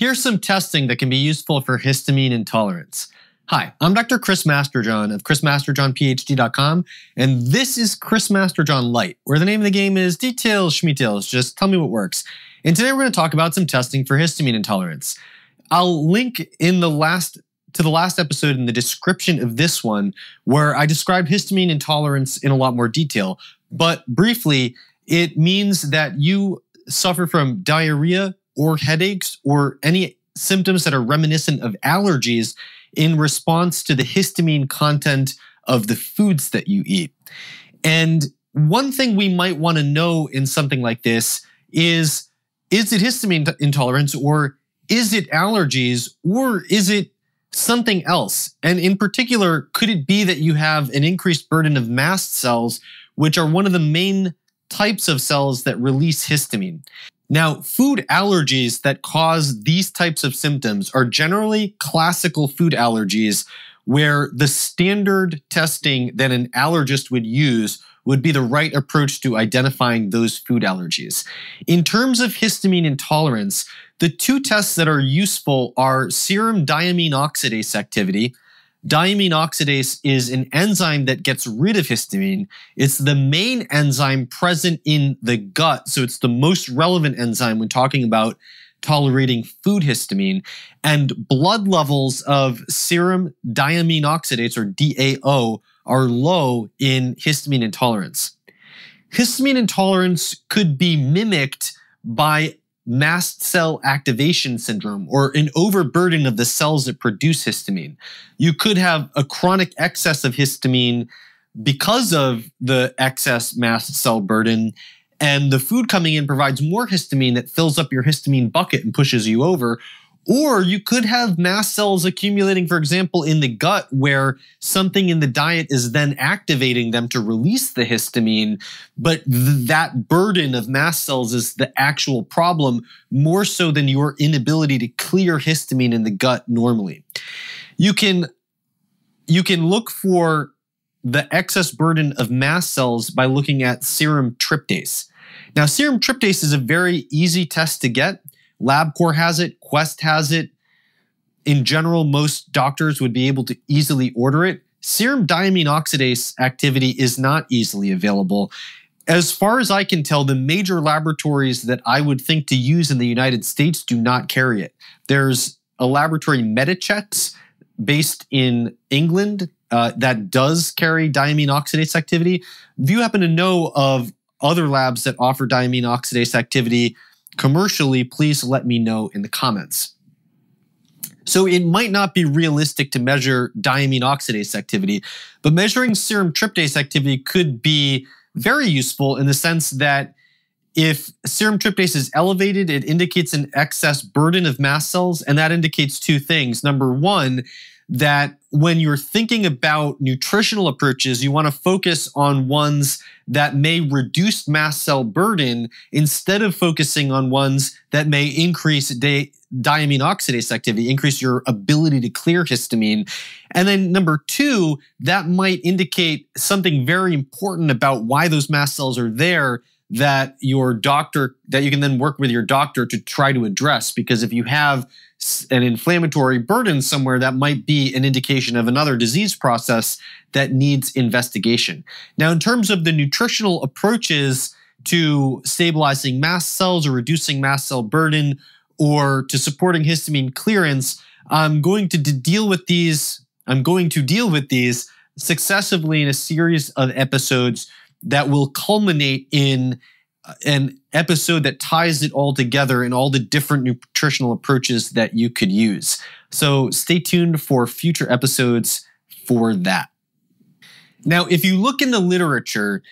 Here's some testing that can be useful for histamine intolerance. Hi, I'm Dr. Chris Masterjohn of chrismasterjohnphd.com, and this is Chris Masterjohn Lite, where the name of the game is details, schmetails, just tell me what works. And today we're going to talk about some testing for histamine intolerance. I'll link in the last to the last episode in the description of this one where I describe histamine intolerance in a lot more detail. But briefly, it means that you suffer from diarrhea, or headaches or any symptoms that are reminiscent of allergies in response to the histamine content of the foods that you eat. And one thing we might want to know in something like this is is it histamine intolerance or is it allergies or is it something else? And in particular, could it be that you have an increased burden of mast cells, which are one of the main types of cells that release histamine? Now, food allergies that cause these types of symptoms are generally classical food allergies where the standard testing that an allergist would use would be the right approach to identifying those food allergies. In terms of histamine intolerance, the two tests that are useful are serum diamine oxidase activity, Diamine oxidase is an enzyme that gets rid of histamine. It's the main enzyme present in the gut, so it's the most relevant enzyme when talking about tolerating food histamine. And blood levels of serum diamine oxidase, or DAO, are low in histamine intolerance. Histamine intolerance could be mimicked by mast cell activation syndrome or an overburden of the cells that produce histamine. You could have a chronic excess of histamine because of the excess mast cell burden and the food coming in provides more histamine that fills up your histamine bucket and pushes you over or you could have mast cells accumulating, for example, in the gut where something in the diet is then activating them to release the histamine. But th that burden of mast cells is the actual problem more so than your inability to clear histamine in the gut normally. You can, you can look for the excess burden of mast cells by looking at serum tryptase. Now, serum tryptase is a very easy test to get. LabCorp has it, Quest has it. In general, most doctors would be able to easily order it. Serum diamine oxidase activity is not easily available. As far as I can tell, the major laboratories that I would think to use in the United States do not carry it. There's a laboratory, Metachex, based in England, uh, that does carry diamine oxidase activity. If you happen to know of other labs that offer diamine oxidase activity, commercially, please let me know in the comments. So it might not be realistic to measure diamine oxidase activity, but measuring serum tryptase activity could be very useful in the sense that if serum tryptase is elevated, it indicates an excess burden of mast cells, and that indicates two things. Number one, that when you're thinking about nutritional approaches, you want to focus on ones that may reduce mast cell burden instead of focusing on ones that may increase di- diamine oxidase activity, increase your ability to clear histamine. And then number two, that might indicate something very important about why those mast cells are there that your doctor, that you can then work with your doctor to try to address. Because if you have an inflammatory burden somewhere, that might be an indication of another disease process that needs investigation. Now, in terms of the nutritional approaches to stabilizing mast cells or reducing mast cell burden or to supporting histamine clearance, I'm going to deal with these. I'm going to deal with these successively in a series of episodes that will culminate in an episode that ties it all together and all the different nutritional approaches that you could use. So stay tuned for future episodes for that. Now, if you look in the literature,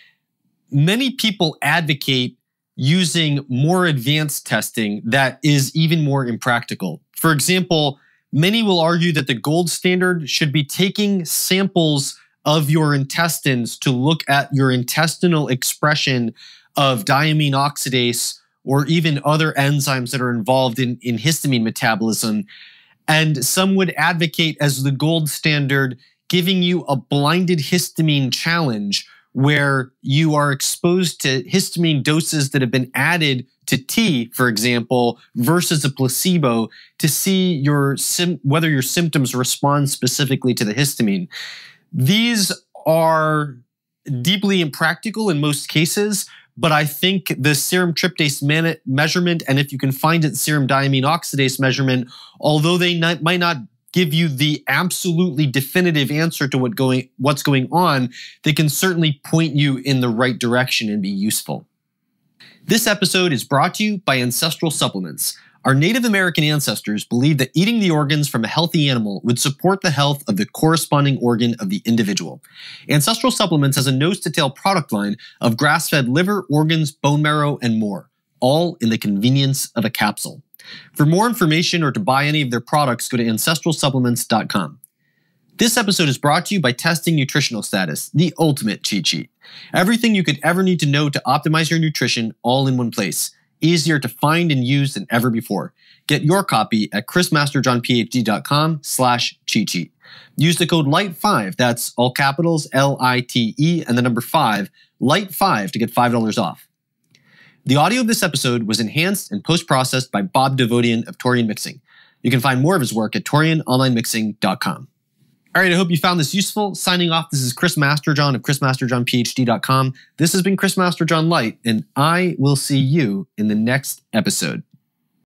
many people advocate using more advanced testing that is even more impractical. For example, many will argue that the gold standard should be taking samples of your intestines to look at your intestinal expression of diamine oxidase or even other enzymes that are involved in, in histamine metabolism. And some would advocate as the gold standard giving you a blinded histamine challenge where you are exposed to histamine doses that have been added to tea, for example, versus a placebo to see your whether your symptoms respond specifically to the histamine. These are deeply impractical in most cases, but I think the serum tryptase man- measurement, and if you can find it, serum diamine oxidase measurement, although they not, might not give you the absolutely definitive answer to what going what's going on, they can certainly point you in the right direction and be useful. This episode is brought to you by Ancestral Supplements. Our Native American ancestors believed that eating the organs from a healthy animal would support the health of the corresponding organ of the individual. Ancestral Supplements has a nose to tail product line of grass fed liver, organs, bone marrow, and more, all in the convenience of a capsule. For more information or to buy any of their products, go to ancestralsupplements.com. This episode is brought to you by Testing Nutritional Status, the ultimate cheat sheet. Everything you could ever need to know to optimize your nutrition all in one place. Easier to find and use than ever before. Get your copy at chrismasterjohnphd.com slash cheat sheet. Use the code LITE5, that's all capitals L-I-T-E and the number 5, LITE5 to get $5 off. The audio of this episode was enhanced and post-processed by Bob Devodian of Torian Mixing. You can find more of his work at torianonlinemixing.com. All right, I hope you found this useful. Signing off, this is Chris Masterjohn of chrismasterjohnphd.com. This has been Chris Masterjohn Lite, and I will see you in the next episode.